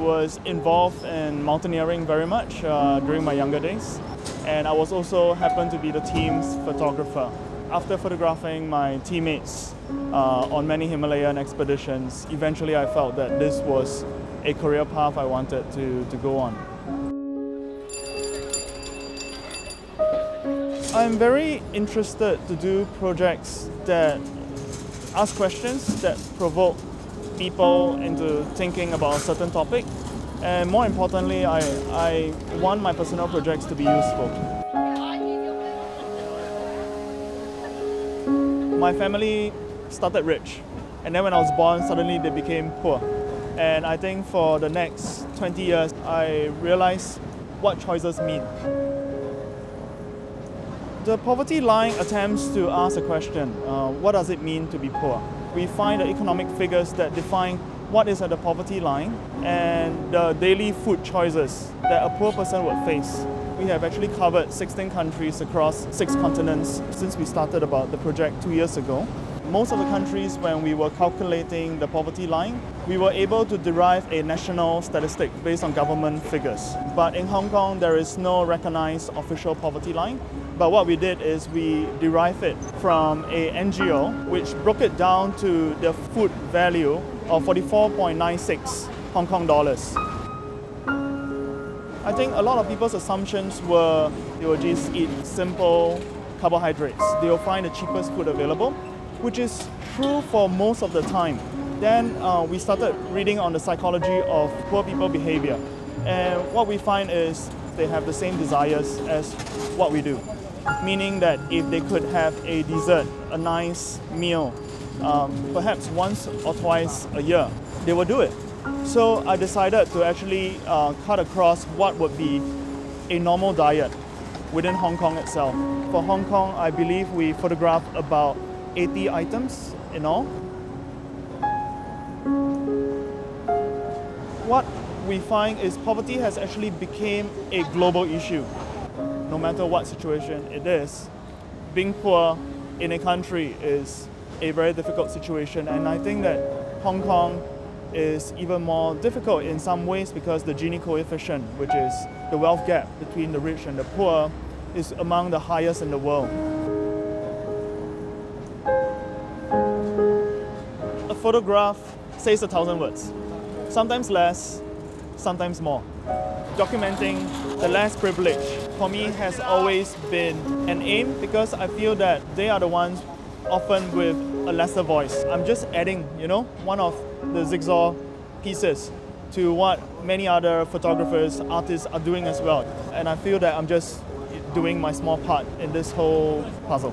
Was involved in mountaineering very much uh, during my younger days, and I was also happened to be the team's photographer. After photographing my teammates uh, on many Himalayan expeditions, eventually I felt that this was a career path I wanted to, to go on. I'm very interested to do projects that ask questions that provoke people into thinking about a certain topic. And more importantly, I, I want my personal projects to be useful. My family started rich, and then when I was born, suddenly they became poor. And I think for the next 20 years, I realized what choices mean. The poverty line attempts to ask a question uh, what does it mean to be poor? We find the economic figures that define what is at the poverty line and the daily food choices that a poor person would face. We have actually covered 16 countries across six continents since we started about the project two years ago. Most of the countries, when we were calculating the poverty line, we were able to derive a national statistic based on government figures. But in Hong Kong, there is no recognized official poverty line. But what we did is we derived it from a NGO, which broke it down to the food value of 44.96 Hong Kong dollars. I think a lot of people's assumptions were they will just eat simple carbohydrates. They will find the cheapest food available, which is true for most of the time. Then uh, we started reading on the psychology of poor people behavior. And what we find is they have the same desires as what we do. Meaning that if they could have a dessert, a nice meal, um, perhaps once or twice a year, they will do it. So I decided to actually uh, cut across what would be a normal diet within Hong Kong itself. For Hong Kong, I believe we photographed about 80 items in all. What we find is poverty has actually become a global issue. No matter what situation it is, being poor in a country is a very difficult situation and I think that Hong Kong is even more difficult in some ways because the Gini coefficient, which is the wealth gap between the rich and the poor, is among the highest in the world. Photograph says a thousand words, sometimes less, sometimes more. Documenting the less privileged for me has always been an aim because I feel that they are the ones often with a lesser voice. I'm just adding, you know, one of the zigzag pieces to what many other photographers, artists are doing as well. And I feel that I'm just doing my small part in this whole puzzle.